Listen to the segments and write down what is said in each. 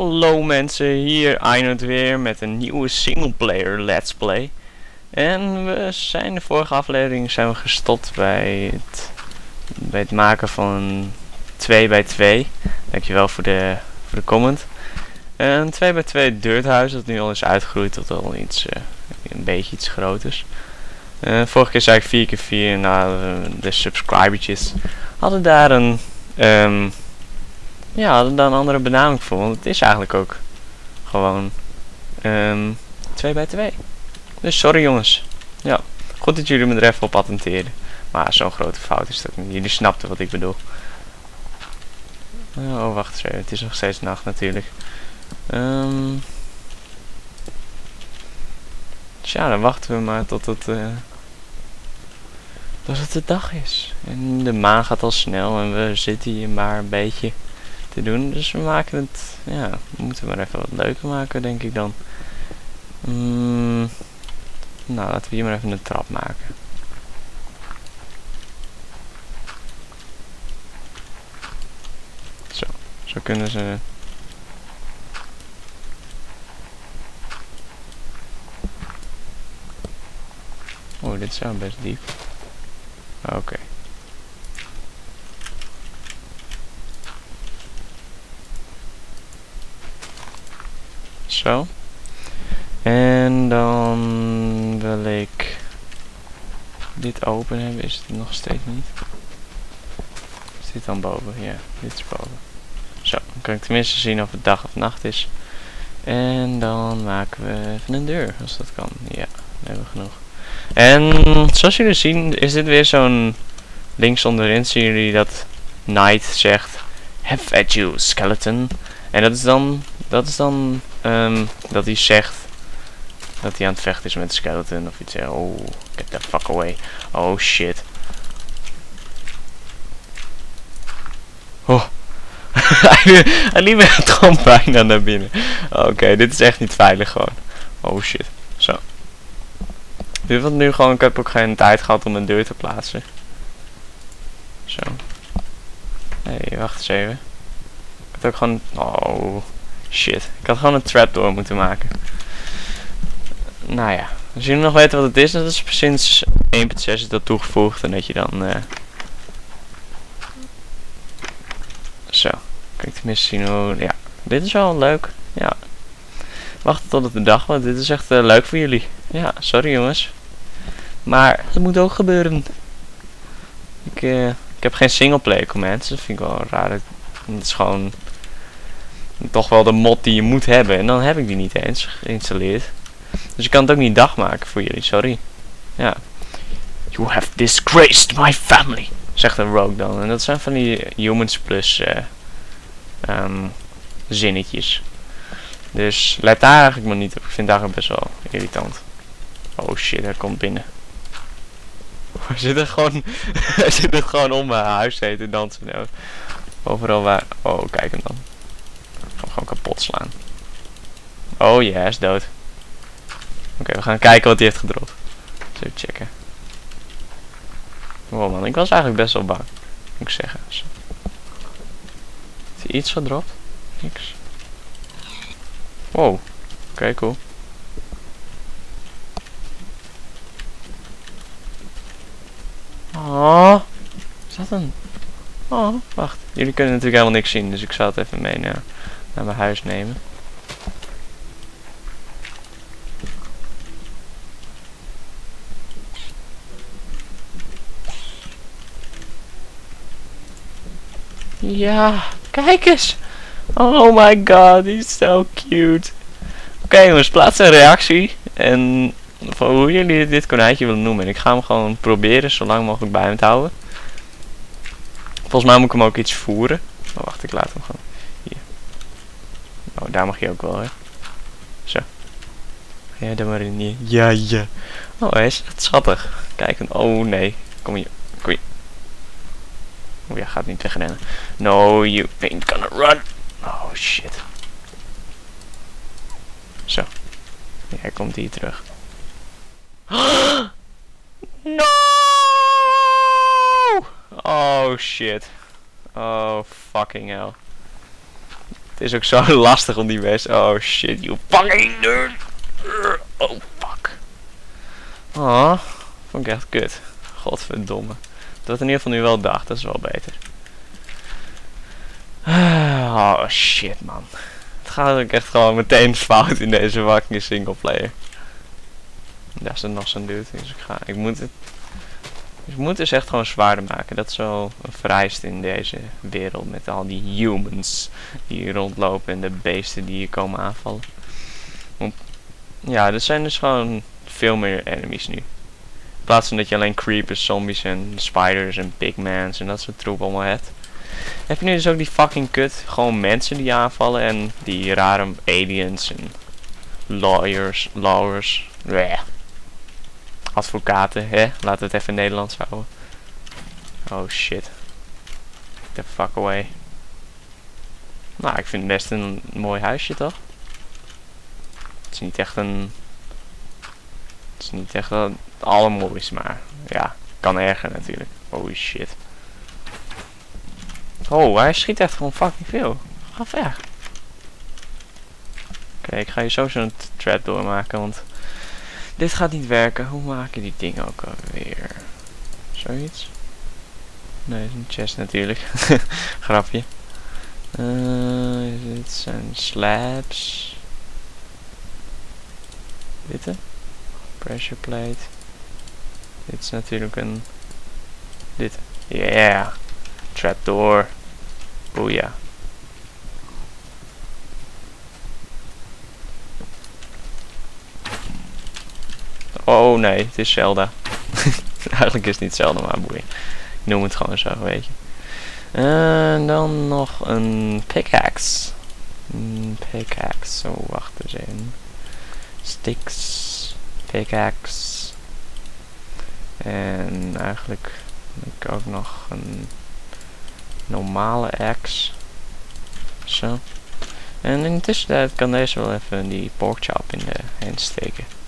Hallo mensen, hier Einert weer met een nieuwe singleplayer let's play. En we zijn de vorige aflevering zijn we gestopt bij het, het maken van 2 bij 2 Dankjewel voor de, voor de comment. Een 2 bij 2 dirthuis dat nu al is uitgegroeid tot al iets, uh, een beetje iets groters. Uh, vorige keer zei ik 4 keer 4 nou de subscribertjes hadden daar een... Um, ja, hadden daar een andere benaming voor. Want het is eigenlijk ook gewoon um, 2 bij 2. Dus sorry jongens. Ja, goed dat jullie me er even op attenteerden. Maar zo'n grote fout is dat niet. Jullie snapten wat ik bedoel. Oh, wacht even. Het is nog steeds nacht natuurlijk. Um, tja, dan wachten we maar tot het, uh, tot het de dag is. En de maan gaat al snel en we zitten hier maar een beetje te doen. Dus we maken het, ja, we moeten maar even wat leuker maken, denk ik dan. Mm, nou, laten we hier maar even een trap maken. Zo, zo kunnen ze... Oh, dit is wel best diep. Oké. Zo. En dan wil ik dit open hebben. Is het nog steeds niet? Is dit dan boven? Ja, dit is boven. Zo, dan kan ik tenminste zien of het dag of nacht is. En dan maken we even een deur, als dat kan. Ja, hebben we genoeg. En zoals jullie zien is dit weer zo'n links onderin zien jullie dat Knight zegt Have at you skeleton. En dat is dan, dat is dan um, dat hij zegt dat hij aan het vechten is met de skeleton of iets. Oh, get the fuck away. Oh shit. Oh. hij liep gewoon bijna naar binnen. Oké, dit is echt niet veilig gewoon. Oh shit. Zo. Dit wat nu gewoon, ik heb ook geen tijd gehad om een deur te plaatsen. Zo. Hé, hey, wacht eens even. Ik had ook gewoon... Oh, shit. Ik had gewoon een trapdoor moeten maken. Nou ja. Als jullie nog weten wat het is, dat is sinds 1.6 is dat toegevoegd. En dat je dan... Uh... Zo. Kan ik tenminste zien hoe... Ja. Dit is wel leuk. Ja. Wacht tot het de dag, want dit is echt uh, leuk voor jullie. Ja, sorry jongens. Maar het moet ook gebeuren. Ik, uh, ik heb geen singleplayer commands. Dat vind ik wel raar. Het is gewoon toch wel de mod die je moet hebben. En dan heb ik die niet eens geïnstalleerd. Dus ik kan het ook niet dag maken voor jullie, sorry. Ja. You have disgraced my family, zegt een rogue dan. En dat zijn van die humans plus uh, zinnetjes. Dus let daar eigenlijk maar niet op. Ik vind het eigenlijk best wel irritant. Oh shit, hij komt binnen. Hij zit er gewoon, zit er gewoon om mijn huis heen te dansen. Overal waar... Oh, kijk hem dan. Gewoon kapot slaan. Oh ja, hij is dood. Oké, we gaan kijken wat hij heeft gedropt. Even checken. Wow man, ik was eigenlijk best wel bang. Moet ik zeggen. Heeft hij iets gedropt? Niks. Wow. Oké, cool. Oh, is dat een... Oh, wacht. Jullie kunnen natuurlijk helemaal niks zien, dus ik zal het even mee naar, naar mijn huis nemen. Ja, kijk eens. Oh my god, he's so cute. Oké jongens, plaats een reactie. En van hoe jullie dit konijntje willen noemen. En ik ga hem gewoon proberen zo lang mogelijk bij hem te houden. Volgens mij moet ik hem ook iets voeren. Oh, wacht, ik laat hem gewoon. Oh, daar mag je ook wel, hè. Zo. Ja, dan maar in hier. Ja, ja. Oh, hij is echt schattig. Kijk, oh nee. Kom hier. Kom hier. Oh ja, gaat niet wegrennen. No, you ain't gonna run. Oh, shit. Zo. Ja, hij komt hier terug. No! Oh shit. Oh fucking hell. Het is ook zo lastig om die mensen... Oh shit, you fucking nerd! Oh, fuck. Oh, vond ik echt kut. Godverdomme. Dat in ieder geval nu wel dag, dat is wel beter. Oh shit man. Het gaat ook echt gewoon meteen fout in deze fucking singleplayer. Daar is er nog zo'n dude, dus ik ga... Ik moet. Ik moet dus echt gewoon zwaarder maken. Dat is zo vereist in deze wereld met al die humans die hier rondlopen en de beesten die hier komen aanvallen. Want ja, er zijn dus gewoon veel meer enemies nu. In plaats van dat je alleen creepers, zombies en spiders en pigmans en dat soort troep allemaal hebt. Heb je nu dus ook die fucking kut, gewoon mensen die aanvallen en die rare aliens en lawyers, lawyers, bleh. Advocaten, hè? Laten we het even Nederlands houden. Oh shit. The fuck away. Nou, ik vind het best een mooi huisje toch? Het is niet echt een... Het is niet echt het allermooiste, maar ja, kan erger natuurlijk. Holy shit. Oh, hij schiet echt gewoon fucking veel. Ga weg. Oké, ik ga hier sowieso een trap doormaken, want dit gaat niet werken. Hoe maak je die dingen ook alweer? Zoiets? Nee, is een chest natuurlijk. Grapje. Uh, dit zijn slabs. Witte. Pressure plate. Dit is natuurlijk een... Dit. Yeah. Trapdoor. Boeia. Oh nee, het is Zelda. Eigenlijk is het niet Zelda, maar boeien. Ik noem het gewoon zo, weet je. En dan nog een pickaxe. Een pickaxe. Oh, wacht eens even. Sticks. Pickaxe. En eigenlijk heb ik ook nog een normale axe. Zo. En in de tussentijd kan deze wel even die porkchop in de hand steken.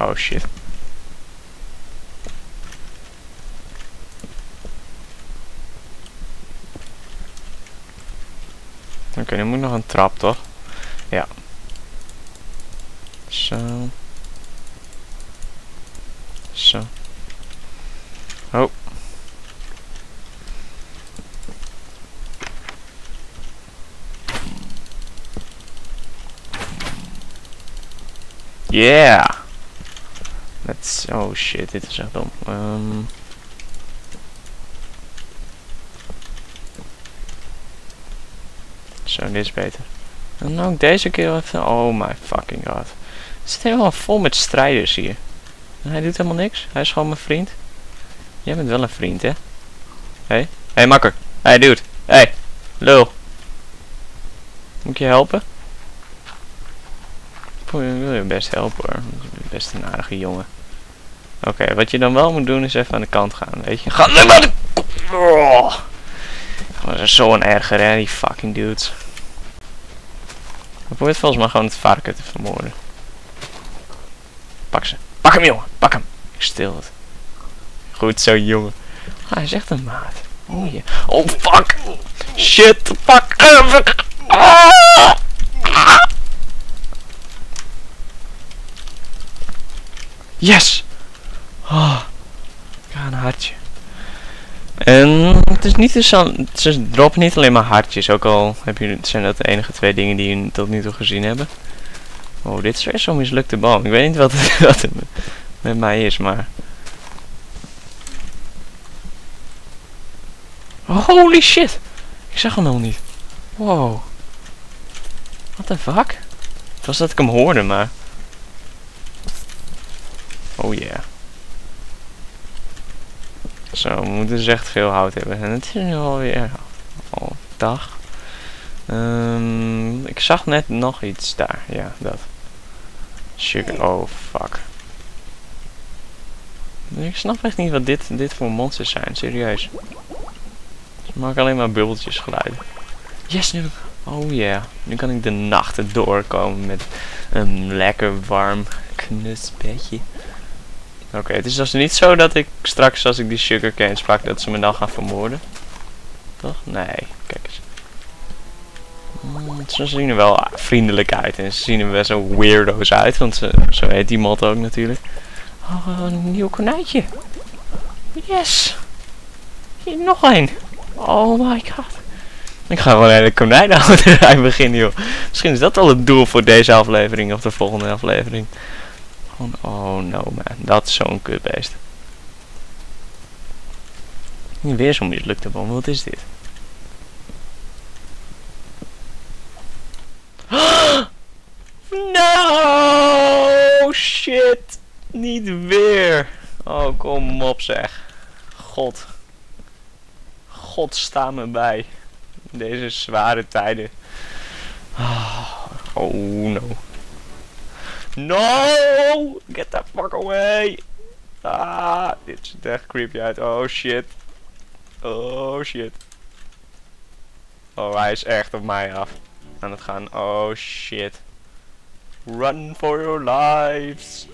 Oh shit. Oké, okay, nu moet nog een trap, toch? Ja. Zo. Zo. Oh. Yeah! Let's... Oh shit, dit is echt dom. Um, Zo, dit is beter. En ook deze keer even... Oh my fucking god. Het zit helemaal vol met strijders hier. Hij doet helemaal niks. Hij is gewoon mijn vriend. Jij bent wel een vriend, hè? Hé? Hé, makker. Hé, hey, dude. Hé, lul. Moet je helpen? Ik wil je best helpen hoor. Best een aardige jongen. Oké, wat je dan wel moet doen is even aan de kant gaan, weet je. Ga naar de... Oh. Dat is zo'n erger, hè, die fucking dudes. Ik probeer volgens mij gewoon het varken te vermoorden. Pak ze. Pak hem, jongen. Pak hem. Ik stil het. Goed zo, jongen. Ah, hij is echt een maat. Oh, oh fuck. Shit, fuck. Ah. Yes. Oh, ik ga een hartje. En het is niet dus aan, ze droppen niet alleen maar hartjes, ook al heb je, zijn dat de enige twee dingen die je tot nu toe gezien hebben. Oh, dit is weer zo'n mislukte bal. Ik weet niet wat het, wat met mij is, maar... Holy shit! Ik zag hem nog niet. Wow. What the fuck? Het was dat ik hem hoorde, maar... Oh yeah. Zo, we moeten dus echt veel hout hebben. En het is nu alweer al dag. Um, ik zag net nog iets daar. Ja, dat. Sugar. Oh, fuck. Ik snap echt niet wat dit, dit voor monsters zijn. Serieus. Ze maken alleen maar bubbeltjes geluiden. Yes, nu Oh ja, nu kan ik de nachten doorkomen met een lekker warm knusbedje. Oké, het is dus niet zo dat ik straks als ik die sugarcane sprak dat ze me dan gaan vermoorden. Toch? Nee, Ze zien er wel vriendelijk uit en ze zien er best wel weirdo's uit, want ze, zo heet die mod ook natuurlijk. Oh, een nieuw konijntje. Yes! Hier nog een. Oh my god. Ik ga gewoon een hele konijnenhouderij beginnen, joh. Misschien is dat al het doel voor deze aflevering of de volgende aflevering. Gewoon, oh no man, dat is zo'n kutbeest. Weer zo'n mislukte bom, wat is dit? No! Shit! Niet weer! Oh, kom op zeg. God. God sta me bij. Deze zware tijden. Ah, Oh no. No! Get the fuck away! Ah, dit ziet echt creepy uit. Oh shit. Oh shit. Oh, hij is echt op mij af. Aan het gaan. Oh shit. Run for your lives.